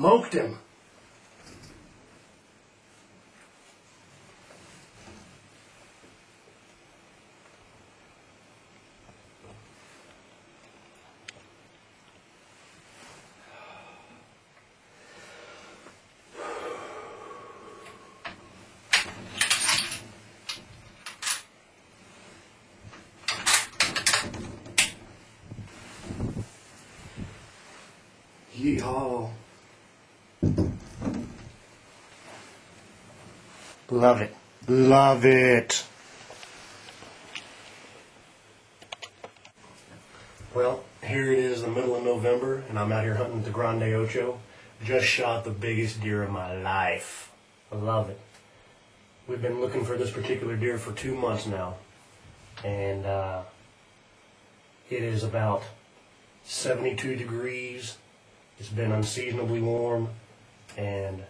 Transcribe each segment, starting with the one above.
Smoked him. Yeehaw. Love it. Love it. Well, here it is, the middle of November, and I'm out here hunting the Grande Ocho. Just shot the biggest deer of my life. Love it. We've been looking for this particular deer for two months now, and uh, it is about 72 degrees. It's been unseasonably warm, and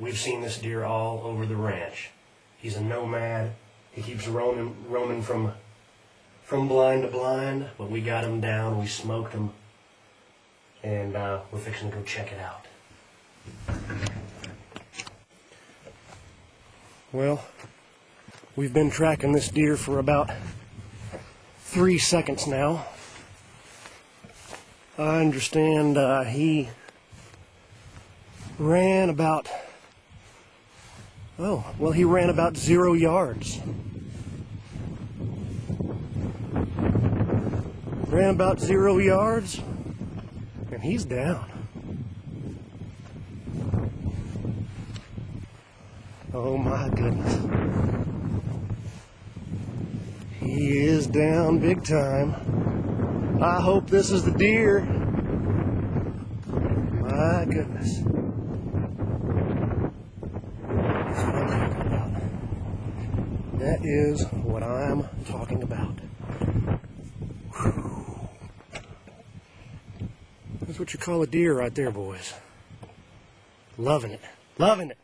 we've seen this deer all over the ranch. He's a nomad. He keeps roaming, roaming from from blind to blind, but we got him down. We smoked him, and uh, we're fixing to go check it out. Well, we've been tracking this deer for about three seconds now. I understand uh, he ran about, oh, well, he ran about zero yards. Ran about zero yards, and he's down. Oh my goodness. He is down big time. I hope this is the deer. My goodness. That's what I'm talking about. That is what I'm talking about. Whew. That's what you call a deer right there, boys. Loving it. Loving it.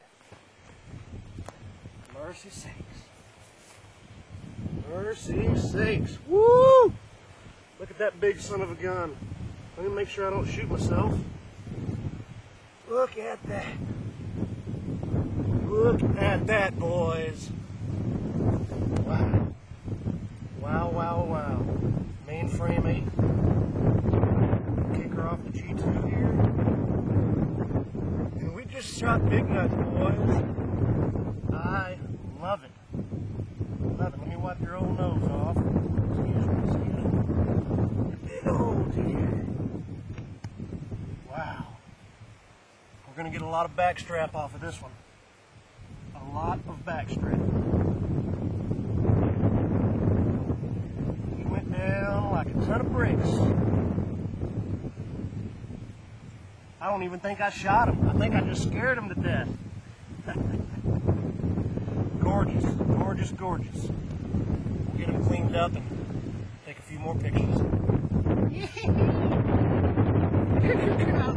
Mercy sakes. Mercy sakes. Woo! Look at that big son of a gun. Let me make sure I don't shoot myself. Look at that. Look at that, boys. Wow. Wow, wow, wow. Mainframe 8. Kicker off the G2 here. And we just shot Big Nuts, boys. I love it. Love it. Let me wipe your old nose off. Excuse me, excuse me. Big old deer. Wow. We're going to get a lot of backstrap off of this one. A lot of backstrap. He went down like a ton of bricks. I don't even think I shot him. I think I just scared him to death. gorgeous, gorgeous, gorgeous. We'll get him cleaned up and take a few more pictures.